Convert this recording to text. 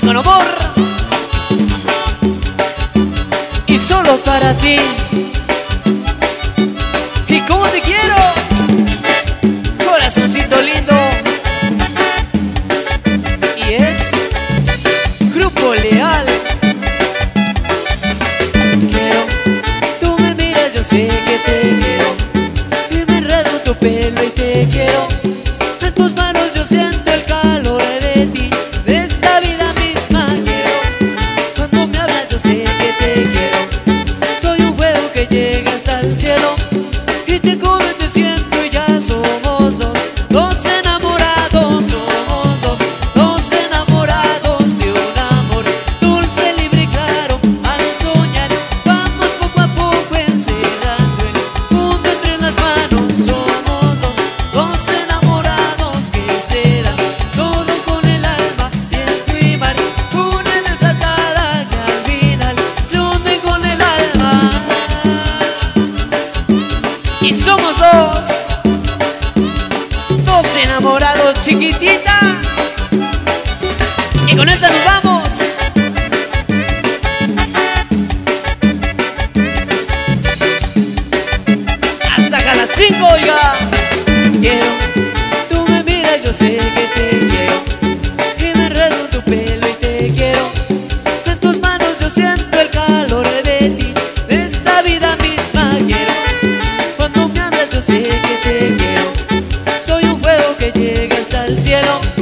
que con amor. Y solo para ti. 你的歌。y somos dos. Dos enamorados chiquitita. Y con esta nos vamos. Hasta las 5 oiga. del cielo.